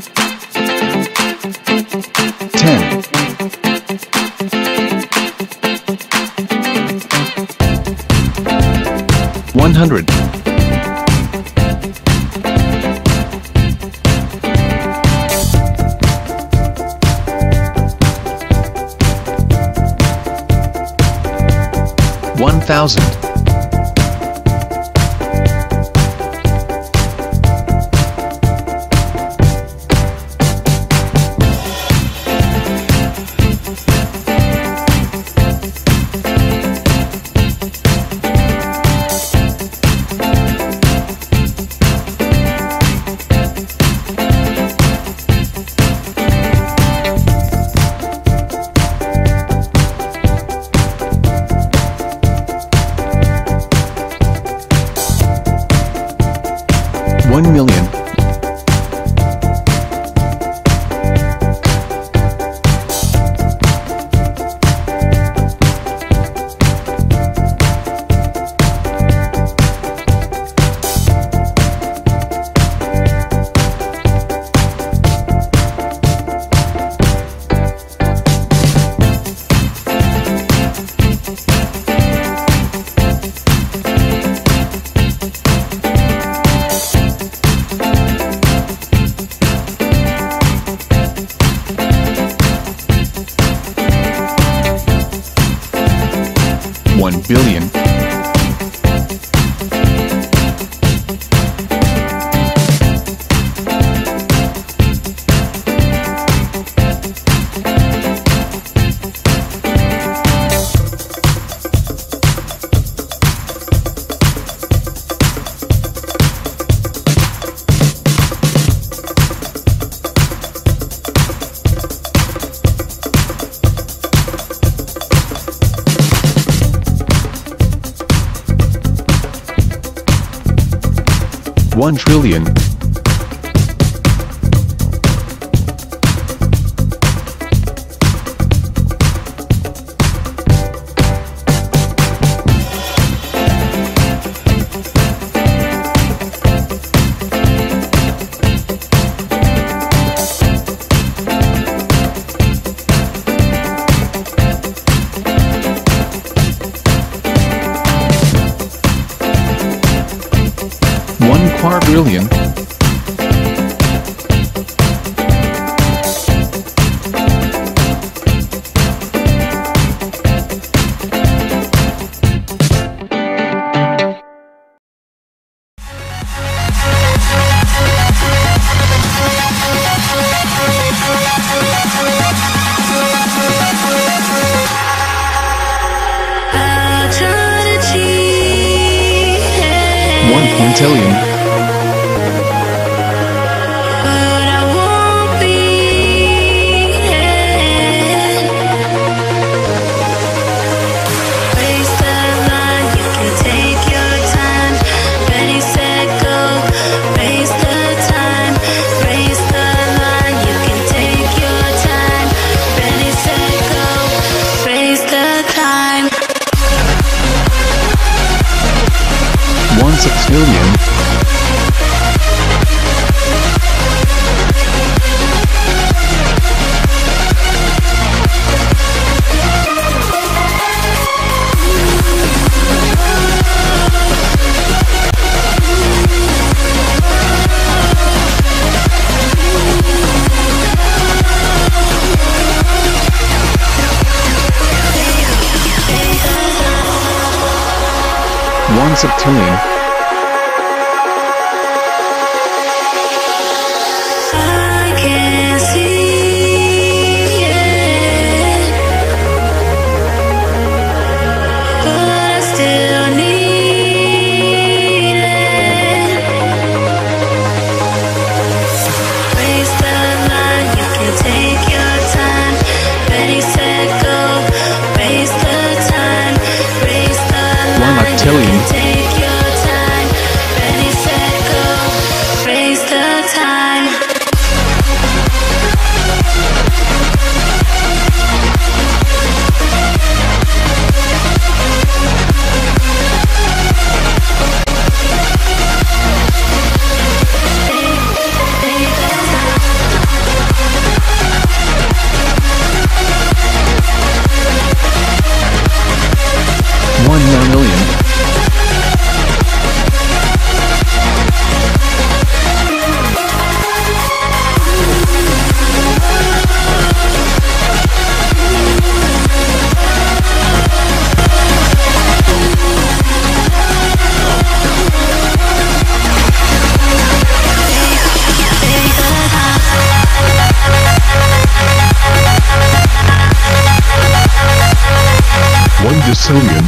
ten, one 1 trillion, one quadrillion.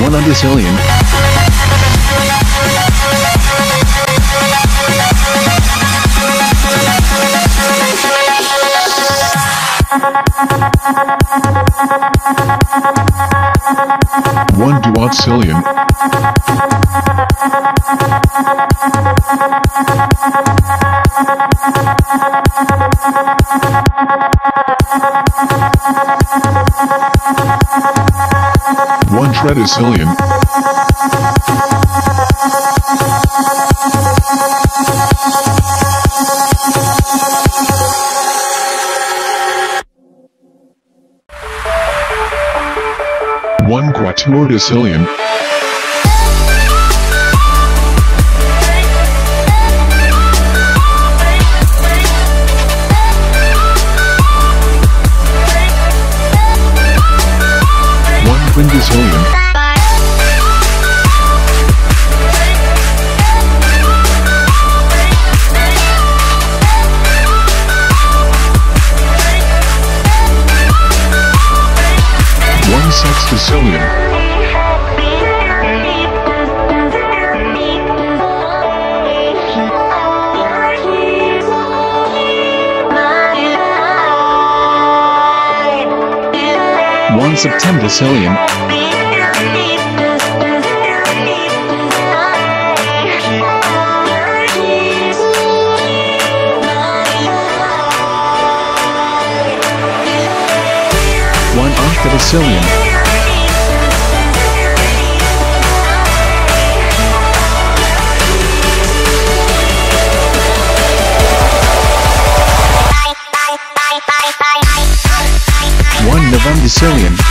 One undecillion. One duodecillion. One tredecillion. One quindecillion. One One septemdecillion. One octodecillion. One novundecillion. One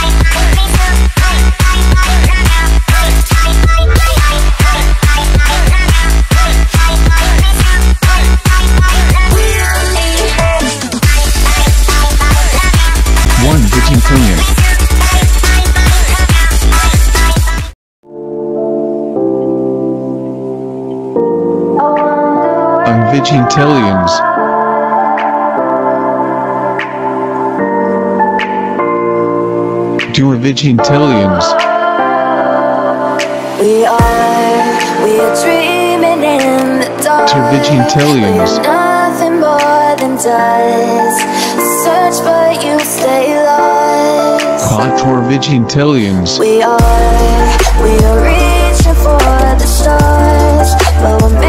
Unvigintillions. Duovigintillions. We are, we are dreaming in the dark. Tervigintillions. Nothing more than dust. Search, but you stay lost. Quattuorvigintillions. We are, we are reaching for the stars, but we're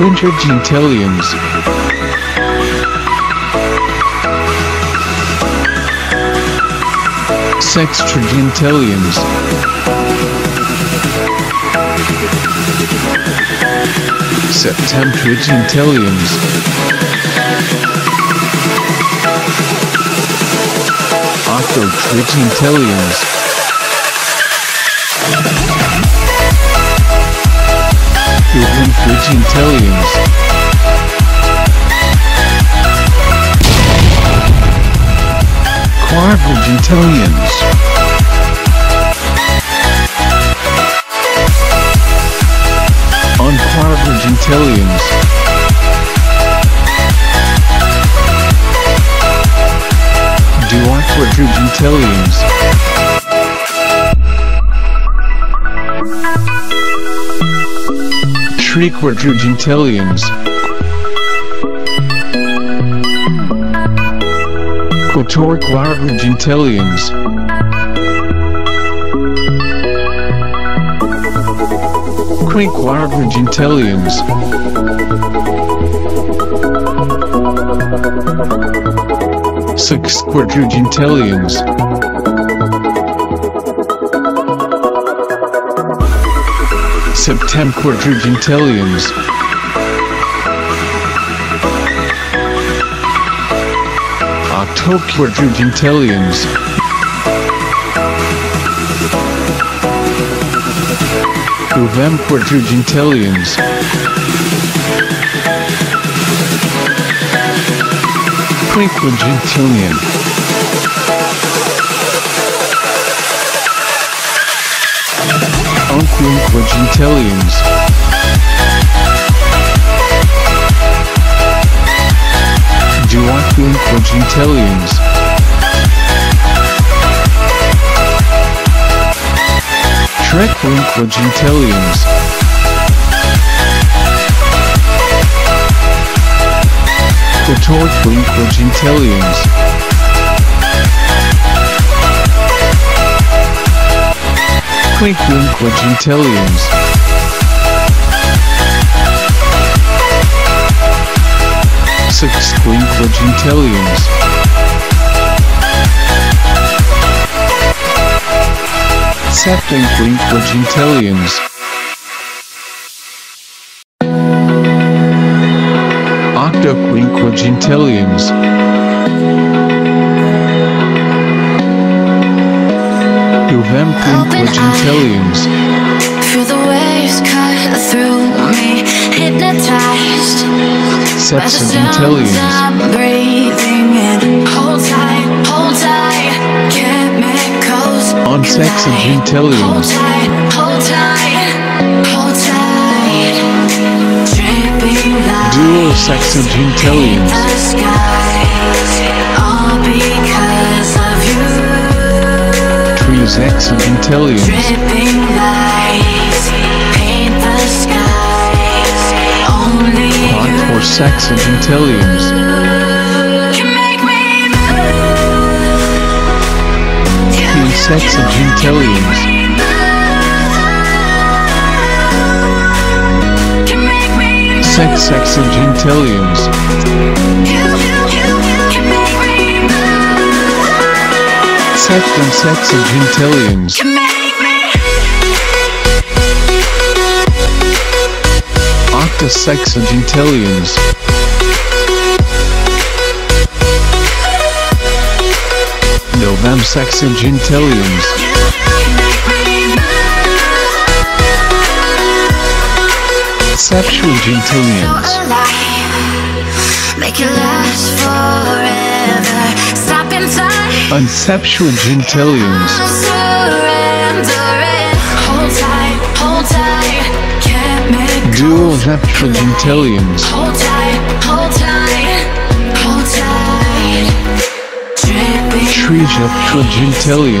printer gentillions. sextragentillions. Octo Octotragentillions. Tritrigintillions. Quadritrigintillions. Quintrigintillions. Sextrigintillions. Septemtrigintillions. Octotrigintillions. Quadrigintillions. Quadrigintillions. quadrigentillions. Duo quadrigentillions. Three quadrigentillions. Quator quadrigentillions. Quinquadragentillions. Six quadrigentillions. Septem quadrigentillions. Octoquadrigentillions. Uvem quadrigentillions. Quinquagentillion. quinque gentiliums. Duocum quintillions. Trecum quintillions. Quatorcum quintillions. Unquinquagentillions. Duoquinquagentillions. Triquinquagentillions. Quatorquinquagentillions. Quinquinquagentillions. Sixquinquagentillions. Octoquinquagentillions. Uvemquinquagentillions. Feel the waves cut through me, hypnotized sounds Sexagentillions. I'm breathing in. Hold tight, hold tight, chemicals. On sexagentillions. Hold tight, hold tight, hold tight. Dual in sexagentillions. the Trisexagentillions. Dripping lights paint the skies. Only Quad you or sexagentillions. can make me move. You Sexagentillions. can make. Sex sexagentillions. You, move. Septum sexagentillions. Can make me. Octosexagentillions. Novem sexagentillions. Can make me move. Septuagentillions. alive. Make it last forever. Stop in time. Unseptuagentillions. Surrender it. Hold tight, hold tight. Chemicals. Dual septuagentillions. Hold tight, hold tight, hold tight. Dripping Triseptuagentillions.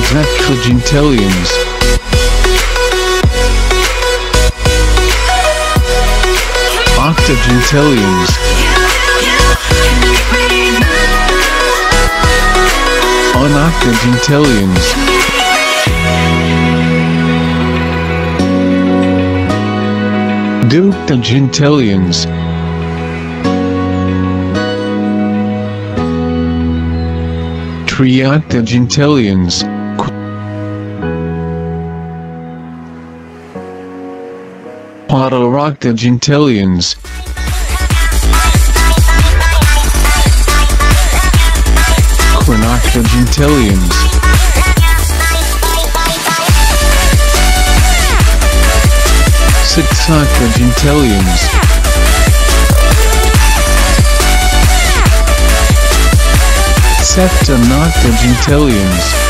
and Tetragentalians. Octagentalians. Onoctagentalians. Ductagentalians. Trioctagentilians Pato rocked the Gentilians. Cronock the Gentilians. Sitsock the Gentilians. Septa not Gentilians.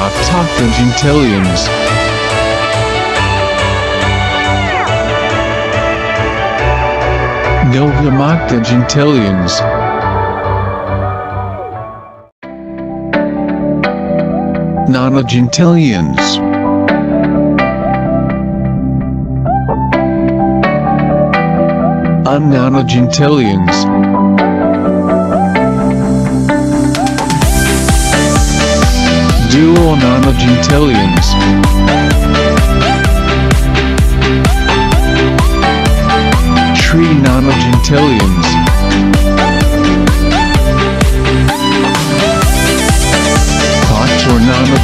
Talk Talk and Intellians. Nova Mocked and Intellians. Nana Gentillions. Unnana Gentillions. two or none Three gentillions. Tree none of gentillions. Tornano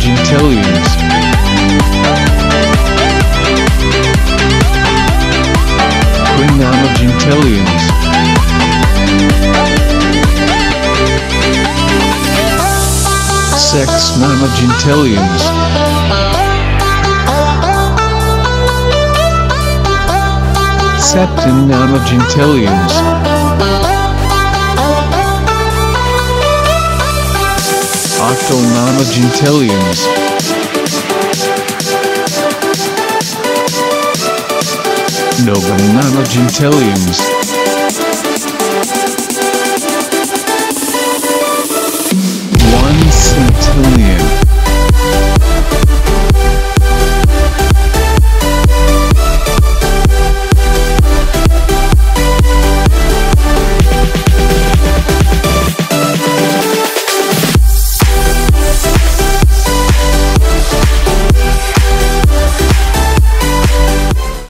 Sex 9 Argentinians. septuagenarians. Octonomogentillions. Novanonogentillions. One centillion.